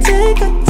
take a